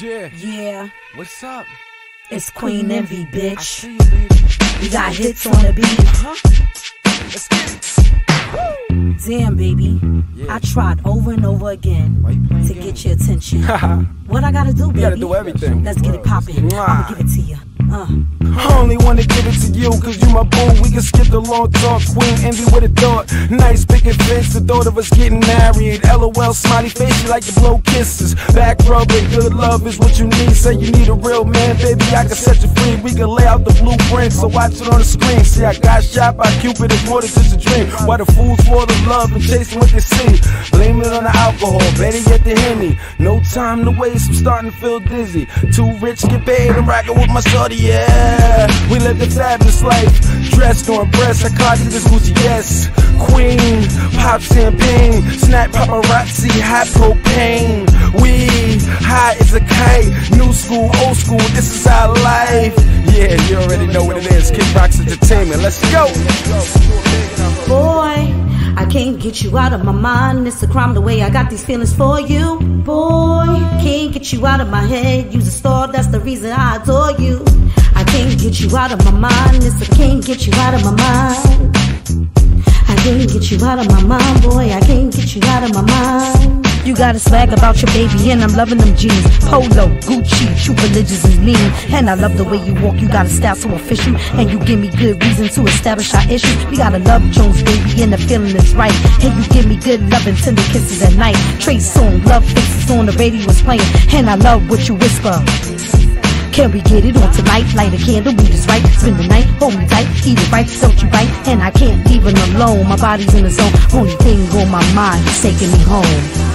Yeah. Yeah, What's up? it's Queen Envy, bitch. you. We got hits on the beat. Huh? Let's get it. Damn, baby. Yeah. I tried over and over again Why you playing to games? get your attention. what I gotta do, baby? You gotta do everything. Let's get it poppin'. I'ma give it to you. I only wanna give it to you, cause you my boo. We can skip the long talk, queen envy with a thought. Nice big advance, the thought of us getting married. LOL, smiley face, you like to blow kisses. Back rubbing, good love is what you need. Say you need a real man, baby, I can set you free. We can lay out the blueprint, so watch it on the screen. See, I got shot by Cupid, it's more than just a dream. Why the fools fall in love and chasing what they see? Blame it on the alcohol, better yet the Henny. No time to waste, I'm starting to feel dizzy. Too rich, get paid, I'm rocking with my shorty, yeah. We live the fabulous life, dressed on breasts, I caught this Gucci, yes. Queen, pop champagne, snap paparazzi, hot propane. We high as a kite, new school, old school, this is our life. Yeah, you already know what it is. Rocks Entertainment, let's go. I can't get you out of my mind. It's a crime the way I got these feelings for you. Boy, can't get you out of my head. Use a star, that's the reason I adore you. I can't get you out of my mind. It's a can't get you out of my mind. I can't get you out of my mind, boy. I can't get you out of my mind. You got a swag about your baby, and I'm loving them jeans. Polo, Gucci, true religious is mean. And I love the way you walk, you got a style so official. And you give me good reason to establish our issues. We got a love Jones, baby, and the feeling is right. And you give me good love and tender kisses at night. Trey Songz, love faces on the radio is playing. And I love what you whisper. Can we get it on tonight? Light a candle, we just right. Spend the night, hold me tight, eat it right, don't you bite? And I can't leave it alone. My body's in the zone. Only thing on my mind is taking me home.